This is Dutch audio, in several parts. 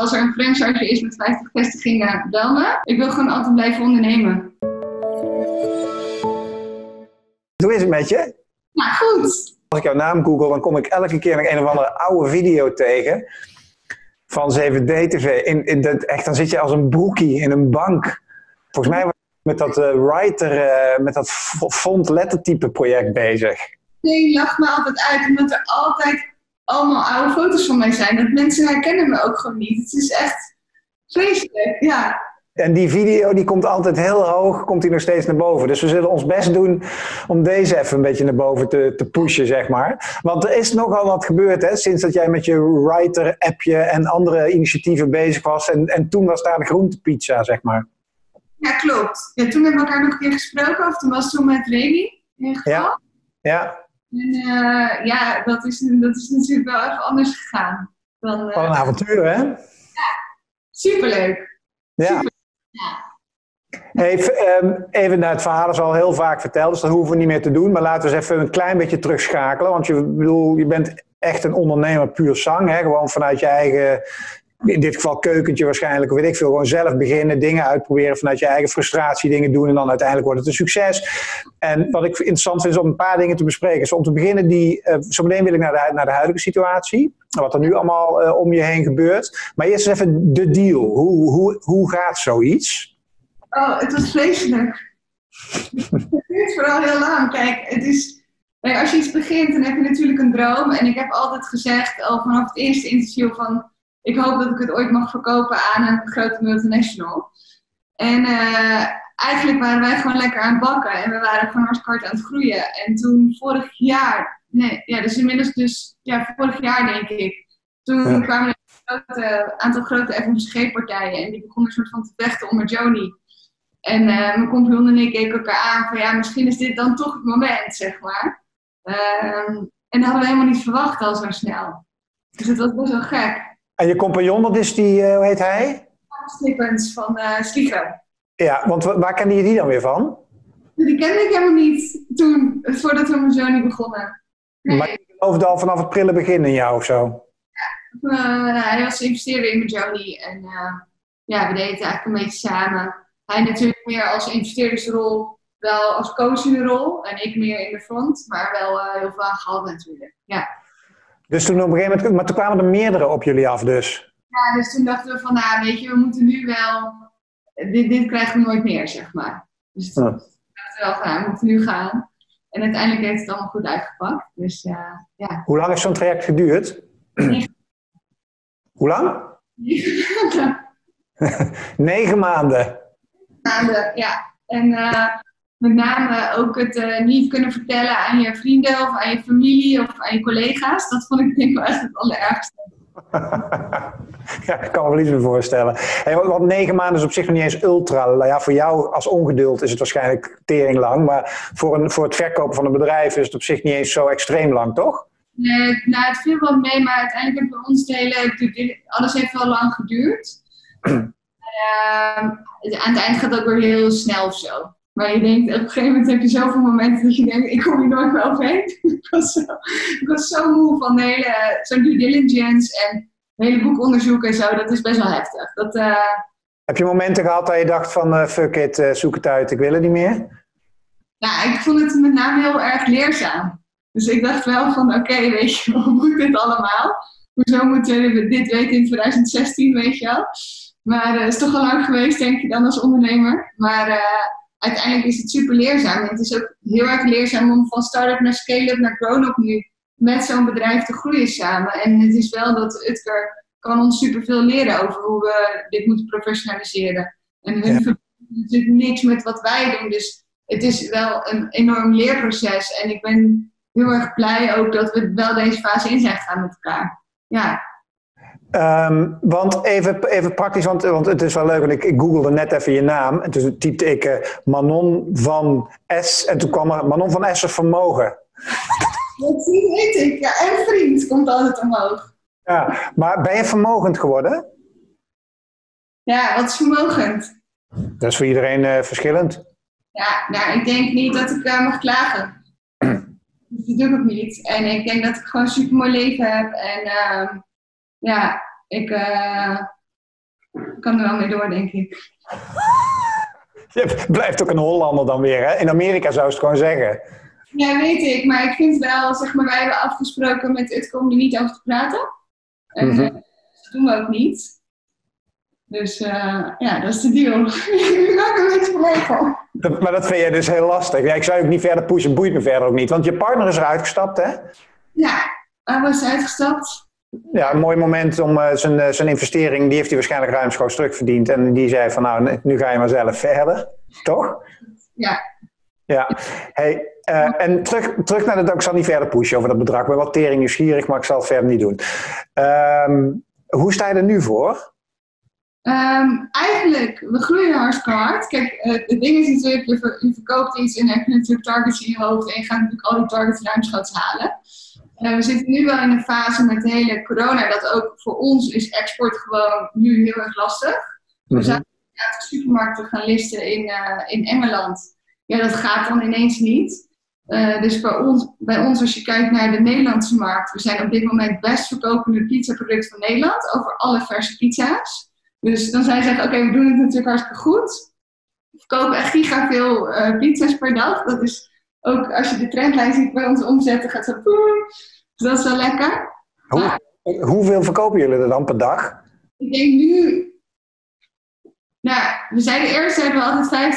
als er een franchise is met 50 vestigingen, bel me. Ik wil gewoon altijd blijven ondernemen. Hoe is het met je? Nou, goed. Als ik jouw naam google, dan kom ik elke keer nog een of andere oude video tegen van 7D-TV. In, in dat, echt, dan zit je als een broekie in een bank. Volgens mij was je met dat eh, writer, eh, met dat font lettertype project bezig. Nee, lach me altijd uit, omdat er altijd allemaal oude foto's van mij zijn. Dat mensen herkennen me ook gewoon niet. Het is echt vreselijk, ja. En die video die komt altijd heel hoog, komt die nog steeds naar boven. Dus we zullen ons best doen om deze even een beetje naar boven te, te pushen, zeg maar. Want er is nogal wat gebeurd, hè, sinds dat jij met je writer-appje en andere initiatieven bezig was. En, en toen was daar de groentepizza, zeg maar. Ja, klopt. Ja, toen hebben we elkaar nog een keer gesproken, of toen was toen met Remy, in ieder geval. Ja, ja. En uh, ja, dat is, dat is natuurlijk wel even anders gegaan. Dan, uh, Wat een avontuur, hè? Ja, superleuk. Ja. Even, even naar het verhaal is al heel vaak verteld, dus dat hoeven we niet meer te doen. Maar laten we eens even een klein beetje terugschakelen. Want je, bedoel, je bent echt een ondernemer puur zang. Hè? Gewoon vanuit je eigen, in dit geval keukentje waarschijnlijk, of weet ik veel. Gewoon zelf beginnen, dingen uitproberen vanuit je eigen frustratie, dingen doen. En dan uiteindelijk wordt het een succes. En wat ik interessant vind is om een paar dingen te bespreken. Dus om te beginnen, die, uh, zometeen wil ik naar de, naar de huidige situatie. Wat er nu allemaal uh, om je heen gebeurt. Maar eerst eens even de deal. Hoe, hoe, hoe gaat zoiets? Oh, het was vreselijk. het duurt vooral heel lang. Kijk, het is, als je iets begint, dan heb je natuurlijk een droom. En ik heb altijd gezegd, al vanaf het eerste interview, van ik hoop dat ik het ooit mag verkopen aan een grote multinational. En uh, eigenlijk waren wij gewoon lekker aan het bakken. En we waren gewoon hartstikke hard aan het groeien. En toen vorig jaar, nee, ja, dus inmiddels dus, ja, vorig jaar denk ik. Toen ja. kwamen er een grote, aantal grote FMCG-partijen. En die begonnen een soort van te vechten onder Joni. En uh, mijn compagnon en ik keken elkaar aan van ja, misschien is dit dan toch het moment, zeg maar. Uh, en dat hadden we helemaal niet verwacht al zo snel. Dus het was best wel gek. En je compagnon, dat is die, uh, hoe heet hij? Slippens van uh. Ja, want waar kende je die dan weer van? Die kende ik helemaal niet toen, voordat we met Johnny begonnen. Nee. Maar je geloofde al vanaf het prille begin in jou of zo? Ja, hij was investeerder in met Johnny en ja, we deden het eigenlijk een beetje samen hij natuurlijk meer als investeerdersrol, wel als coachende rol. En ik meer in de front, maar wel uh, heel veel aangehaald natuurlijk. Ja. Dus toen op een gegeven moment, maar toen kwamen er meerdere op jullie af dus? Ja, dus toen dachten we van, nou weet je, we moeten nu wel, dit, dit krijgen we nooit meer, zeg maar. Dus toen dachten we wel van, nou, we moeten nu gaan. En uiteindelijk heeft het allemaal goed uitgepakt. Dus uh, ja. Hoe lang heeft zo'n traject geduurd? Hoe lang? Negen maanden maanden, ja. En uh, met name ook het uh, niet kunnen vertellen aan je vrienden of aan je familie of aan je collega's. Dat vond ik denk ik wel echt het allerergste. ja, ik kan me wel iets meer voorstellen. Hey, want negen maanden is op zich nog niet eens ultra. Ja, voor jou als ongeduld is het waarschijnlijk tering lang. Maar voor, een, voor het verkopen van een bedrijf is het op zich niet eens zo extreem lang, toch? Nee, nou, het viel wel mee, maar uiteindelijk hebben we ons de hele... Alles heeft wel lang geduurd. Uh, aan het eind gaat het ook weer heel snel of zo. Maar je denkt, op een gegeven moment heb je zoveel momenten dat je denkt, ik kom hier nooit meer overheen. ik, was zo, ik was zo moe van de hele, zo'n due diligence en het hele boekonderzoek en zo. Dat is best wel heftig. Dat, uh... Heb je momenten gehad dat je dacht van, uh, fuck it, uh, zoek het uit, ik wil het niet meer? Nou, ik vond het met name heel erg leerzaam. Dus ik dacht wel van, oké, okay, weet je, hoe moet dit allemaal? Hoezo moeten we dit weten in 2016, weet je wel? Maar het is toch al lang geweest, denk ik, dan als ondernemer. Maar uiteindelijk is het super leerzaam. En het is ook heel erg leerzaam om van start-up naar scale-up naar grown-up nu met zo'n bedrijf te groeien samen. En het is wel dat Utker kan ons super veel leren over hoe we dit moeten professionaliseren. En hun ja. natuurlijk niks met wat wij doen. Dus het is wel een enorm leerproces. En ik ben heel erg blij ook dat we wel deze fase in zijn gegaan met elkaar. Ja. Um, want even, even praktisch, want, want het is wel leuk, want ik, ik googelde net even je naam. En toen typte ik uh, Manon van S. En toen kwam er Manon van S. Vermogen. Dat weet ik, ja. En vriend komt altijd omhoog. Ja, maar ben je vermogend geworden? Ja, wat is vermogend? Dat is voor iedereen uh, verschillend. Ja, nou, ik denk niet dat ik uh, mag klagen. dat doe ik ook niet. En ik denk dat ik gewoon een super mooi leven heb. En ja, ik, uh, kan er wel mee door, denk ik. Je blijft ook een Hollander dan weer, hè? In Amerika zou ze het gewoon zeggen. Ja, weet ik. Maar ik vind wel, zeg maar, wij hebben afgesproken met het om er niet over te praten. En Mhm. eh, dat doen we ook niet. Dus eh, ja, dat is de deal. Ik heb ook een beetje verlegen. Maar dat vind jij dus heel lastig. Ja, ik zou je ook niet verder pushen, boeit me verder ook niet. Want je partner is eruit gestapt, hè? Ja, hij was uitgestapt. Ja, een mooi moment om eh, zijn, eh, zijn investering, die heeft hij waarschijnlijk ruimschoots terugverdiend. En die zei van nou, nu ga je maar zelf verder. Toch? Ja. Ja. Hey, eh, en terug, terug naar de, ik zal niet verder pushen over dat bedrag. Ik ben wat tering nieuwsgierig, maar ik zal het verder niet doen. Ehm, hoe sta je er nu voor? Ehm, eigenlijk, we groeien hartstikke hard. Kijk, eh, het ding is natuurlijk, je, ver- je verkoopt iets en heb je natuurlijk targets in je hoofd en je gaat natuurlijk al die targets ruimschoots halen. Eh, we zitten nu wel in een fase met de hele corona, dat ook voor ons is export gewoon nu heel erg lastig. We zijn uit de supermarkten gaan listen in, eh, in Engeland. Ja, dat gaat dan ineens niet. Eh, dus bij ons, bij ons, als je kijkt naar de Nederlandse markt, we zijn op dit moment het best verkopende pizzaproduct van Nederland over alle verse pizza's. Dus dan zou je zeggen, oké, we doen het natuurlijk hartstikke goed. We verkopen echt giga veel eh, pizza's per dag. Dat is ook, als je de trendlijn ziet bij onze omzetten, gaat zo boem. Dus dat is wel lekker. Hoe, hoeveel verkopen jullie er dan per dag? Ik denk nu. Nou, we zeiden eerst zeiden we altijd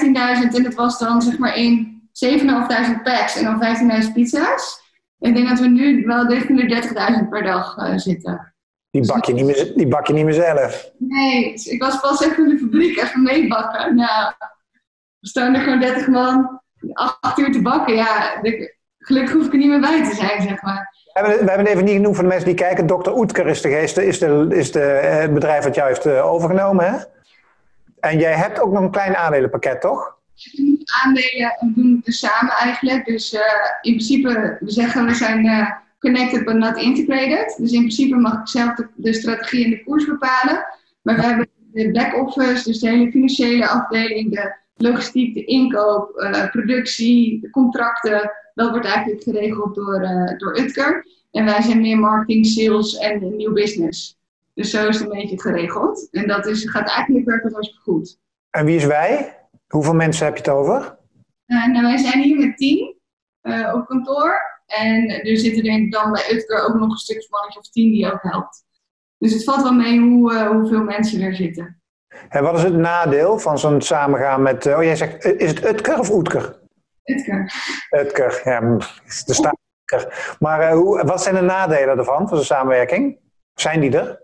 15.000 en dat was dan zeg maar in 7.500 packs en dan 15.000 pizza's. Ik denk dat we nu wel richting de 30.000 per dag eh, zitten. Die bak, je niet meer, die bak je niet meer zelf. Nee, dus ik was pas even in de fabriek, even meebakken. Nou, we staan er gewoon 30 man, 8 uur te bakken. Ja, gelukkig hoef ik er niet meer bij te zijn, zeg maar. We hebben, we hebben even niet genoemd voor de mensen die kijken. Dr. Oetker is, de, is, de, is, de, is de, eh, het bedrijf dat jou heeft eh, overgenomen. Hè? En jij hebt ook nog een klein aandelenpakket, toch? We doen aandelen en we doen het dus samen eigenlijk. Dus eh, in principe, we zeggen we zijn connected but not integrated. Dus in principe mag ik zelf de, de strategie en de koers bepalen. Maar we hebben de back office, dus de hele financiële afdeling, de logistiek, de inkoop, eh, productie, de contracten. Dat wordt eigenlijk geregeld door, eh, door Utker. En wij zijn meer marketing, sales en nieuw business. Dus zo is het een beetje geregeld. En dat is, gaat eigenlijk werken hartstikke goed. En wie is wij? Hoeveel mensen heb je het over? Uh, nou, wij zijn hier met tien op kantoor. En er zitten er dan bij Utker ook nog een stuk mannetje of tien die ook helpt. Dus het valt wel mee hoe, hoeveel mensen er zitten. En wat is het nadeel van zo'n samengaan met... oh, jij zegt, is het Utker of Oetker? Utker. Utker, ja, de staat Utker. Maar hoe, wat zijn de nadelen ervan, van de samenwerking? Zijn die er?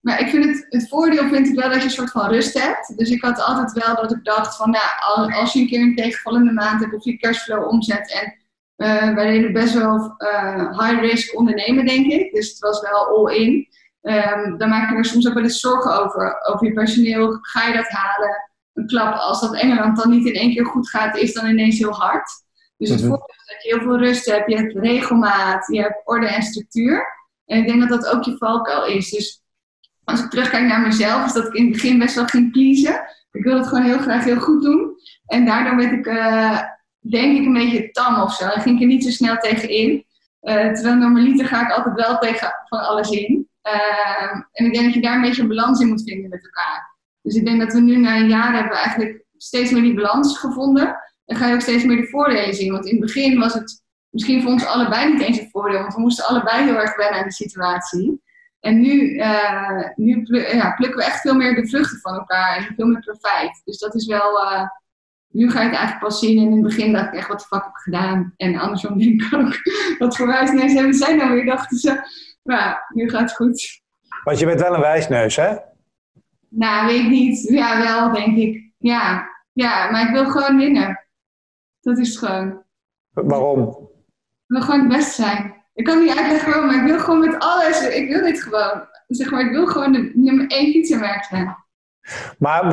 Maar ik vind het, het voordeel vind ik wel dat je een soort van rust hebt. Dus ik had altijd wel dat ik dacht van, nou, als je een keer een tegenvallende maand hebt of je cashflow omzet. En uh, wij deden best wel uh, high risk ondernemen, denk ik. Dus het was wel all in. Um, dan maak je er soms ook wel eens zorgen over. Over je personeel, ga je dat halen? Een klap als dat Engeland dan niet in één keer goed gaat, is dan ineens heel hard. Dus het mm -hmm. voordeel is dat je heel veel rust hebt. Je hebt regelmaat, je hebt orde en structuur. En ik denk dat dat ook je valkuil is. Dus als ik terugkijk naar mezelf, is dat ik in het begin best wel ging pleasen. Ik wil het gewoon heel graag heel goed doen. En daardoor werd ik, uh, denk ik, een beetje tam of zo. En ging ik er niet zo snel tegen in. Uh, terwijl normaliter ga ik altijd wel tegen van alles in. Uh, en ik denk dat je daar een beetje een balans in moet vinden met elkaar. Dus ik denk dat we nu na een jaar hebben eigenlijk steeds meer die balans gevonden. En ga je ook steeds meer de voordelen zien. Want in het begin was het misschien voor ons allebei niet eens een voordeel. Want we moesten allebei heel erg wennen aan de situatie. En nu, uh, nu ja, plukken we echt veel meer de vruchten van elkaar en veel meer profijt. Dus dat is wel, uh, nu ga ik het eigenlijk pas zien. En in het begin dacht ik echt, wat de fuck heb ik gedaan? En andersom denk ik ook, wat voor wijsneus hebben zij nou weer? Dachten ze, maar nu gaat het goed. Want je bent wel een wijsneus, hè? Nou, weet ik niet. Ja, wel, denk ik. Ja, ja maar ik wil gewoon winnen. Dat is gewoon. Waarom? Ik wil gewoon het beste zijn. Ik kan niet uitleggen waarom, maar ik wil gewoon met alles. Ik wil dit gewoon. Zeg maar, ik wil gewoon de nummer één fietsenmerk zijn. Maar,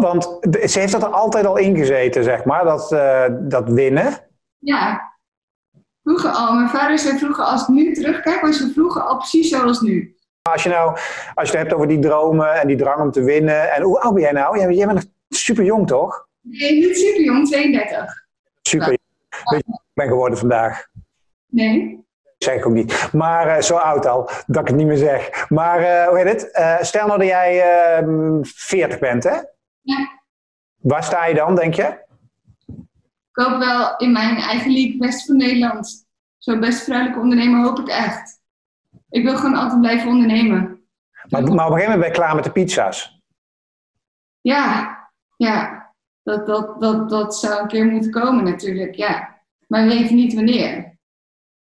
want ze heeft dat er altijd al ingezeten, zeg maar, dat, uh, dat winnen. Ja, vroeger al. Mijn vader zei vroeger, als ik nu terugkijk, was ze vroeger al precies zoals nu. Als je nou, als je het hebt over die dromen en die drang om te winnen. En hoe oud ben jij nou? Jij, jij bent nog super jong, toch? Nee, niet super jong, 32. Super jong. Weet je, ik ben geworden vandaag. Nee. zeg ik ook niet. Maar uh, zo oud al, dat ik het niet meer zeg. Maar uh, hoe heet het? Uh, stel nou dat jij 40 bent, hè? Ja. Waar sta je dan, denk je? Ik hoop wel in mijn eigen league best van Nederland. Zo'n best vrouwelijke ondernemer hoop ik echt. Ik wil gewoon altijd blijven ondernemen. Maar, maar op een gegeven moment ben je klaar met de pizza's. Ja, ja. Dat, dat, dat, dat zou een keer moeten komen natuurlijk, ja. Maar we weten niet wanneer.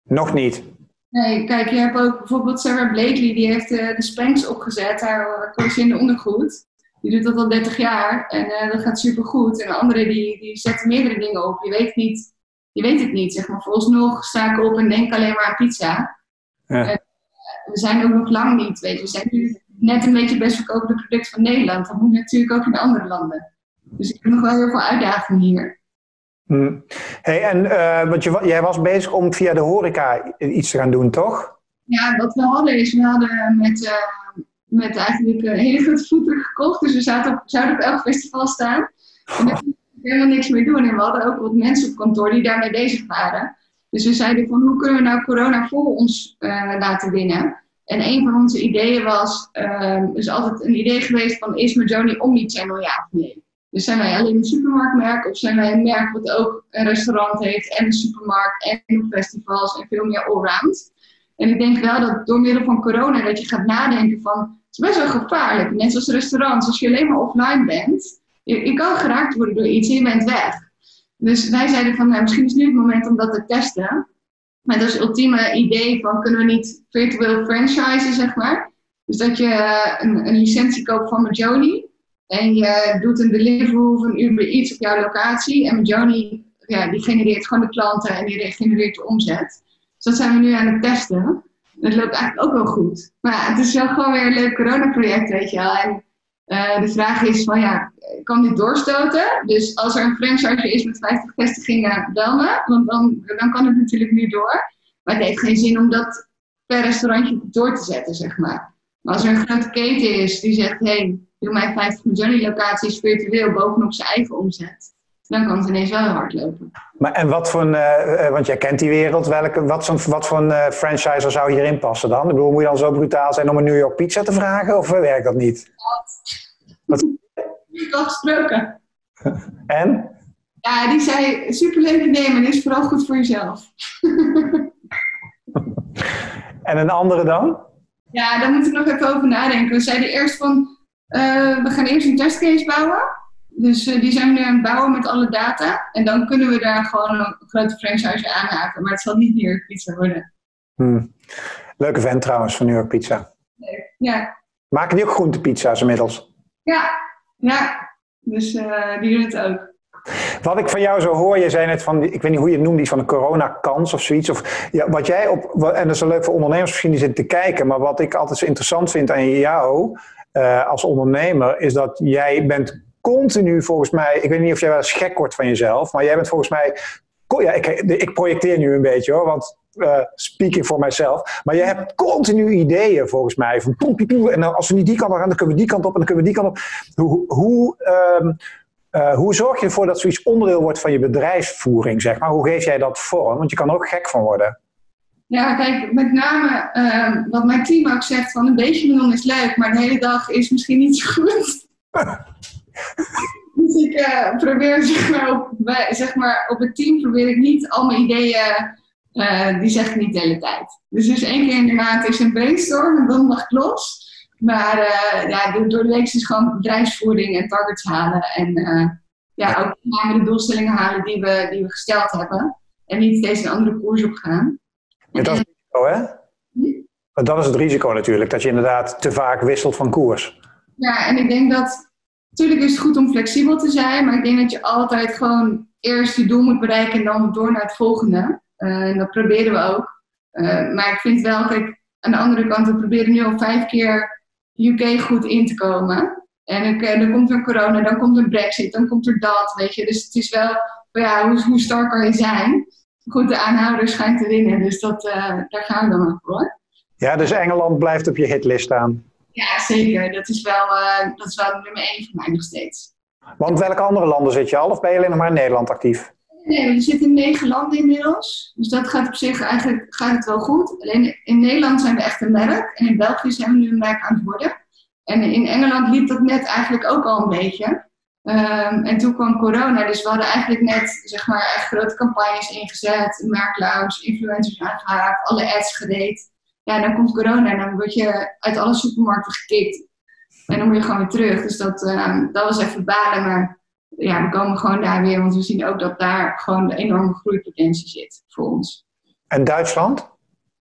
Nog niet. Nee, kijk, je hebt ook bijvoorbeeld Sarah Blakely, die heeft uh, de Spanx opgezet, haar course in de ondergoed. Die doet dat al 30 jaar en uh, dat gaat super goed. En andere die, die zetten meerdere dingen op. Je weet, niet, je weet het niet, zeg maar. Vooralsnog sta ik op en denk alleen maar aan pizza. Ja. En, uh, we zijn ook nog lang niet, weet je. We zijn nu net een beetje best verkopende product van Nederland. Dat moet natuurlijk ook in andere landen. Dus ik heb nog wel heel veel uitdagingen hier. Hmm. Hey, en uh, want je, jij was bezig om via de horeca iets te gaan doen, toch? Ja, wat we hadden is, we hadden met, met eigenlijk een hele grote voeten gekocht. Dus we zaten op, zouden op elk festival staan. En daar kon helemaal niks meer doen. En we hadden ook wat mensen op kantoor die daarmee bezig waren. Dus we zeiden van, hoe kunnen we nou corona voor ons uh, laten winnen? En een van onze ideeën was, is altijd een idee geweest van, is Majoni omnichannel ja of nee? Dus zijn wij alleen een supermarktmerk of zijn wij een merk wat ook een restaurant heeft en een supermarkt en festivals en veel meer allround? En ik denk wel dat door middel van corona dat je gaat nadenken van, is best wel gevaarlijk. Net zoals restaurants, als je alleen maar offline bent, je, je kan geraakt worden door iets en je bent weg. Dus wij zeiden van, nou, misschien is nu het moment om dat te testen. Met als ultieme idee van, kunnen we niet virtueel franchisen, zeg maar. Dus dat je een, een licentie koopt van Majoni. En je doet een delivery of een Uber iets op jouw locatie. En Joni, ja, die genereert gewoon de klanten en die genereert de omzet. Dus dat zijn we nu aan het testen. Dat loopt eigenlijk ook wel goed. Maar het is wel gewoon weer een leuk coronaproject, weet je wel. En uh, de vraag is van ja, kan dit doorstoten? Dus als er een franchise is met 50 vestigingen, bel me. Want dan, dan kan het natuurlijk nu door. Maar het heeft geen zin om dat per restaurantje door te zetten, zeg maar. Maar als er een grote keten is die zegt, hé, hey, doe mij 50 Johnny locaties virtueel bovenop zijn eigen omzet. Dan kan het ineens wel hard lopen. Maar en wat voor een, uh, want jij kent die wereld, welke, wat, zo'n, wat voor een uh, franchiser zou hierin passen dan? Ik bedoel, moet je dan zo brutaal zijn om een New York pizza te vragen of werkt dat niet? Wat? Ik al gesproken. En? Ja, die zei superleuk maar is vooral goed voor jezelf. en een andere dan? Ja, daar moet ik nog even over nadenken. We zeiden eerst van, uh, we gaan eerst een testcase bouwen. Dus uh, die zijn we nu aan het bouwen met alle data. En dan kunnen we daar gewoon een grote franchise aanhaken. Maar het zal niet New York Pizza worden. Hmm. Leuke vent trouwens van New York Pizza. Ja. Maken die ook groentepizza's inmiddels? Ja, ja. Dus uh, die doen het ook. Wat ik van jou zo hoor, je zei net van, ik weet niet hoe je het noemt, iets van een coronakans of zoiets. Of, ja, wat jij op, en dat is leuk voor ondernemers misschien die zitten te kijken, maar wat ik altijd zo interessant vind aan jou, uh, als ondernemer, is dat jij bent continu volgens mij, ik weet niet of jij wel eens gek wordt van jezelf, maar jij bent volgens mij, ja, ik, ik projecteer nu een beetje hoor, want uh, speaking voor mijzelf. Maar je hebt continu ideeën volgens mij. Van, en als we niet die kant op gaan, dan kunnen we die kant op en dan kunnen we die kant op. Hoe, hoe, um, uh, hoe zorg je ervoor dat zoiets onderdeel wordt van je bedrijfsvoering? Zeg maar? Hoe geef jij dat vorm? Want je kan er ook gek van worden. Ja, kijk, met name uh, wat mijn team ook zegt, van een beetje doen is leuk, maar de hele dag is misschien niet zo goed. dus ik uh, probeer, zeg maar, op, zeg maar, op het team probeer ik niet al mijn ideeën, uh, die zeg ik niet de hele tijd. Dus, dus één keer in de maand is een brainstorm en dan mag ik los. Maar ja, door de week is gewoon bedrijfsvoering en targets halen en ja, ook de doelstellingen halen die we, die we gesteld hebben. En niet steeds een andere koers op gaan. En dat is het risico, hè? Hm? Dat is het risico natuurlijk, dat je inderdaad te vaak wisselt van koers. Ja, en ik denk dat, natuurlijk is het goed om flexibel te zijn, maar ik denk dat je altijd gewoon eerst je doel moet bereiken en dan door naar het volgende. Uh, en dat proberen we ook. Uh, maar ik vind wel, kijk, aan de andere kant, we proberen nu al vijf keer UK goed in te komen. En dan komt er corona, dan komt er brexit, dan komt er dat, weet je. Dus het is wel, ja, hoe, hoe sterk kan je zijn? goed, de aanhouder schijnt te winnen. Dus dat, daar gaan we dan maar voor. Ja, dus Engeland blijft op je hitlist staan. Ja, zeker. Dat is wel, uh, dat is wel nummer één voor mij nog steeds. Want welke andere landen zit je al? Of ben je alleen nog maar in Nederland actief? Nee, we zitten in negen landen inmiddels. Dus dat gaat op zich eigenlijk gaat het wel goed. Alleen in Nederland zijn we echt een merk. En in België zijn we nu een merk aan het worden. En in Engeland liep dat net eigenlijk ook al een beetje. Ehm, en toen kwam corona, dus we hadden eigenlijk net zeg maar, echt grote campagnes ingezet, merklaus, influencers aangehaakt, alle ads gereed. Ja, dan komt corona en dan word je uit alle supermarkten gekikt. En dan moet je gewoon weer terug. Dus dat, ehm, dat was even balen, maar ja, we komen gewoon daar weer, want we zien ook dat daar gewoon de enorme groeipotentie zit voor ons. En Duitsland?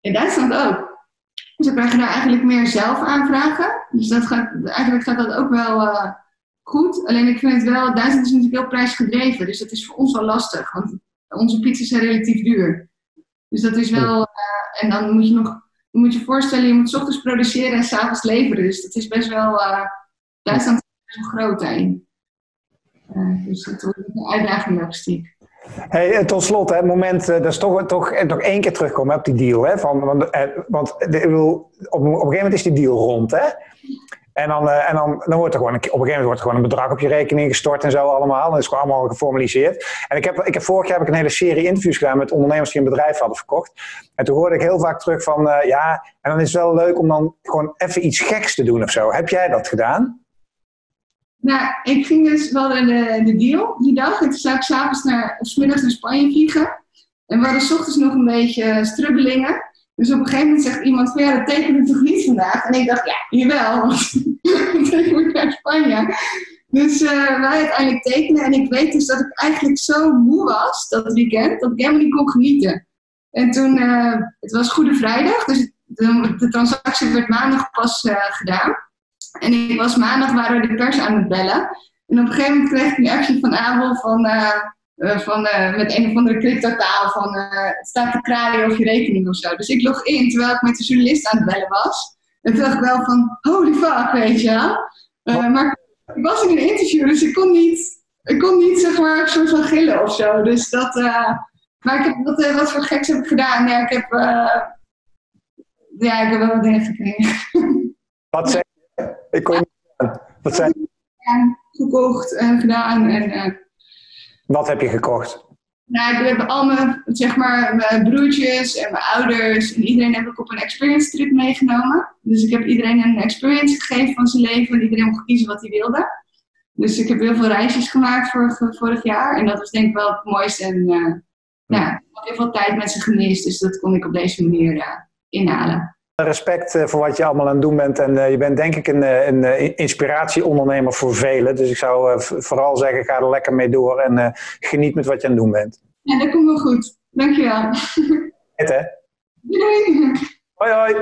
In Duitsland ook. Dus we krijgen daar eigenlijk meer zelf aanvragen. Dus dat gaat, eigenlijk gaat dat ook wel uh, goed. Alleen ik vind het wel, Duitsland is natuurlijk heel prijsgedreven. Dus dat is voor ons wel lastig. Want onze pizza's zijn relatief duur. Dus dat is wel, uh, en dan moet je nog, je moet je voorstellen, je moet ochtends produceren en s'avonds leveren. Dus dat is best wel, uh, Duitsland is best wel groot daarin. dus dat wordt een uitdaging logistiek. Hey, eh, tot slot, het moment, uh, dat is toch, toch nog één keer terugkomen op die deal. Hè, van, want uh, want op, op een gegeven moment is die deal rond. Hè? En, dan, uh, en dan, dan wordt er gewoon op een gegeven moment wordt er gewoon een bedrag op je rekening gestort en zo allemaal. Dat is gewoon allemaal geformaliseerd. En ik heb, ik heb vorig jaar heb ik een hele serie interviews gedaan met ondernemers die een bedrijf hadden verkocht. En toen hoorde ik heel vaak terug van, ja, en dan is het wel leuk om dan gewoon even iets geks te doen of zo. Heb jij dat gedaan? Nou, ik ging dus wel de, de deal die dag. En toen zou ik s'avonds naar, of middags naar Spanje vliegen. En we hadden s ochtends nog een beetje strubbelingen. Dus op een gegeven moment zegt iemand van ja, dat tekenen toch niet vandaag? En ik dacht, ja, jawel, want ik moet naar Spanje. Dus uh, wij uiteindelijk tekenen. En ik weet dus dat ik eigenlijk zo moe was dat weekend, dat ik helemaal niet kon genieten. En toen, uh, het was Goede Vrijdag, dus de, transactie werd maandag pas uh, gedaan. En ik was maandag, waren we de pers aan het bellen. En op een gegeven moment kreeg ik een appje van Abel van, uh, uh, van, uh, met een of andere cryptotaal van het staat te kraaien of je rekening of zo. Dus ik log in terwijl ik met de journalist aan het bellen was. En toen dacht ik wel van, holy fuck, weet je Maar ik was in een interview, dus ik kon niet, ik kon niet zeg maar een soort van gillen of zo. Dus dat, maar ik heb, wat, wat voor geks heb ik gedaan? Ja, ik heb, ja, ik heb wel wat dingen gekregen. Wat zeg ik kon niet Wat zijn... gekocht en gedaan. En, uh... Wat heb je gekocht? Nou, ik heb al mijn, zeg maar, mijn broertjes en mijn ouders en iedereen heb ik op een experience trip meegenomen. Dus ik heb iedereen een experience gegeven van zijn leven en iedereen mocht kiezen wat hij wilde. Dus ik heb heel veel reisjes gemaakt vorig, vorig jaar en dat was denk ik wel het mooiste. En uh, ja, ik heb heel veel tijd met ze gemist, dus dat kon ik op deze manier uh, inhalen respect eh, voor wat je allemaal aan het doen bent. En uh, je bent denk ik een, eh, een inspiratieondernemer voor velen. Dus ik zou vooral zeggen, ga er lekker mee door en geniet met wat je aan het doen bent. Ja, dat komt wel goed. Dankjewel. Het hè? Doei. Hoi hoi.